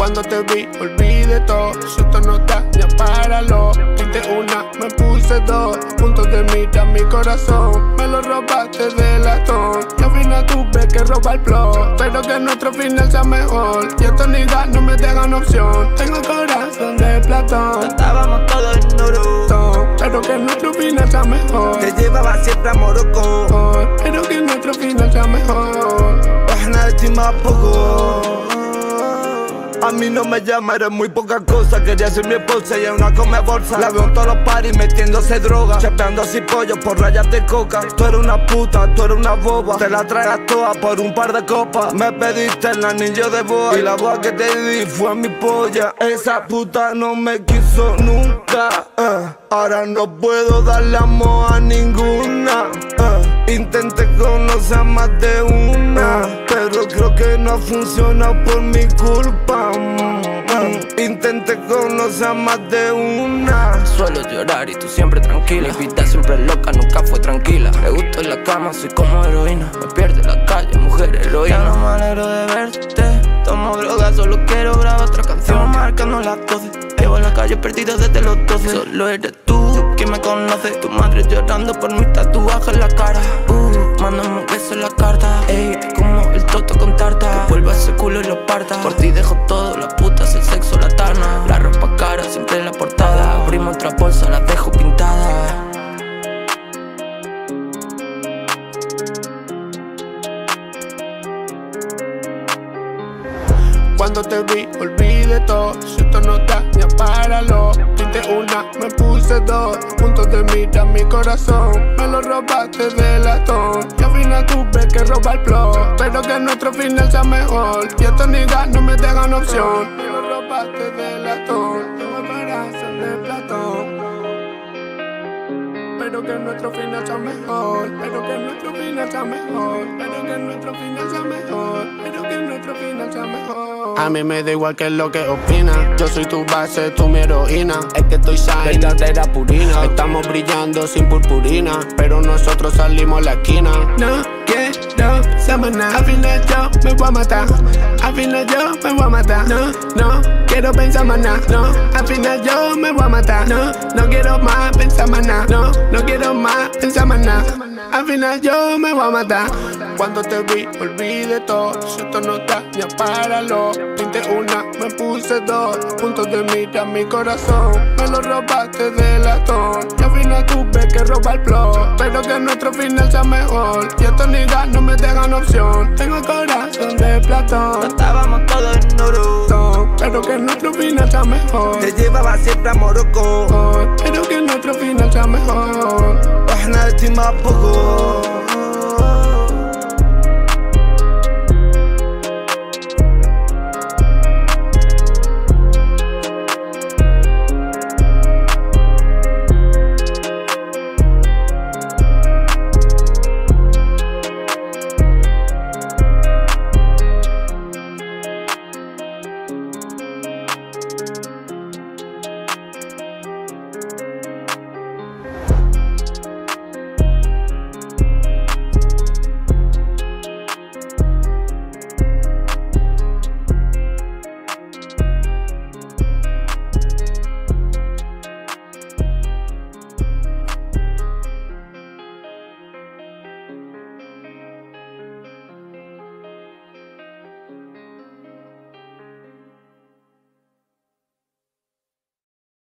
Cuando te vi, olvidé todo. Si esto no está, ya páralo. Diste una, me puse dos. Puntos de mira, mi corazón. Me lo robaste de latón. Y al final tuve que robar el plot. Pero que nuestro final sea mejor. Y esta unidad no me dejan opción. Tengo corazón de Platón. Estábamos todos en duro. Pero que nuestro final sea mejor. Te llevaba siempre a Morocco. Pero que nuestro final sea mejor. a Baja nada, poco. A mí no me llama, eres muy poca cosa. Quería ser mi esposa y es una come bolsa. La veo en todos los paris metiéndose droga Chapeando así pollo por rayas de coca. Tú eres una puta, tú eres una boba. Te la tragas toda por un par de copas. Me pediste el anillo de boa Y la boa que te di fue mi polla. Esa puta no me quiso nunca eh. Ahora no puedo darle amor a ninguna eh. Intenté conocer a más de una Pero creo que no funciona por mi culpa mm. Intenté conocer a más de una. Suelo llorar y tú siempre tranquila. Mi vida siempre loca, nunca fue tranquila. Me gusto en la cama, soy como heroína. Me pierde la calle, mujer heroína. Ya no me alegro de verte. Tomo droga, solo quiero grabar otra canción. Marcando las 12 Llevo en la calle perdido desde los 12 Solo eres tú quien me conoce. Tu madre llorando por mi tatuaje en la cara. Uh, Mándame un beso en la carta. Ey, toto con tarta. Que vuelva ese culo y lo parta Por ti dejo todo, las putas, el sexo, la tarna. La ropa cara, siempre en la portada Cuando te vi, olvidé todo. Si esto no está, ya páralo. Quité una, me puse dos. Puntos de mira mi corazón. Me lo robaste de latón. Y al final tuve que robar el plot. Pero que nuestro final sea mejor. Y estos niggas no me dejan opción. Me lo robaste de latón. El corazón de Platón. Pero que nuestro final sea mejor. Pero que nuestro final sea mejor. Pero que nuestro final sea mejor. Pero que nuestro. A mí me da igual que es lo que opinas. Yo soy tu base, tú mi heroína. Es que estoy shine, verdadera purina. Estamos brillando sin purpurina. Pero nosotros salimos a la esquina. No Al final yo me voy a matar. Al final yo me voy a matar. No, no quiero pensar más nada. No, al final yo me voy a matar. No, no quiero más pensar más nada. No, no quiero más pensar más nada. Al final yo me voy a matar. Cuando te vi, olvidé todo. Si esto no está, ya páralo. Pinté una, me puse dos. Puntos de mira mi corazón. Me lo robaste de latón. Y al final tuve que robar plot. Pero que nuestro final sea mejor. Y estos no me dejan opción. Tengo corazón de Platón. No estábamos todos en oro. No, pero que nuestro final sea mejor. Te llevaba siempre a Morocco. Oh, pero que nuestro final sea mejor. Pues Baja nada, poco.